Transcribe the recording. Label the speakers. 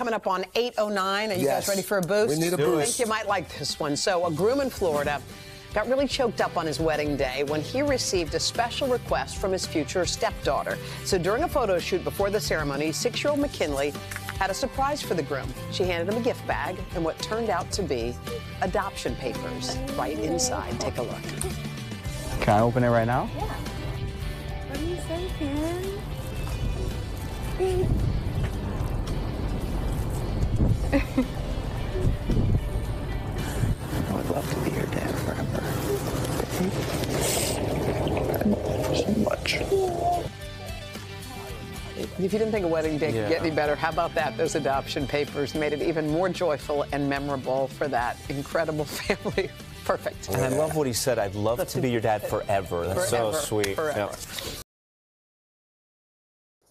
Speaker 1: Coming up on 809. Are you
Speaker 2: Yes.
Speaker 1: guys ready for a boost?
Speaker 2: We need a
Speaker 1: I
Speaker 2: boost.
Speaker 1: I think you might like this one. So, a groom in Florida got really choked up on his wedding day when he received a special request from his future stepdaughter. So, during a photo shoot before the ceremony, six year old McKinley had a surprise for the groom. She handed him a gift bag and what turned out to be adoption papers right inside. Take a look.
Speaker 3: Can I open it right now? Yeah.
Speaker 4: What do you say, Ken?
Speaker 3: Oh, I would love to be your dad forever. I love you so much.
Speaker 1: If you didn't think a wedding day
Speaker 3: Yeah.
Speaker 1: could get any better, how about that? Those adoption papers made it even more joyful and memorable for that incredible family. Perfect.
Speaker 5: And I love what he said. I'd love to be your dad forever. That's
Speaker 1: Forever,
Speaker 5: so sweet.
Speaker 1: forever.
Speaker 5: Yeah.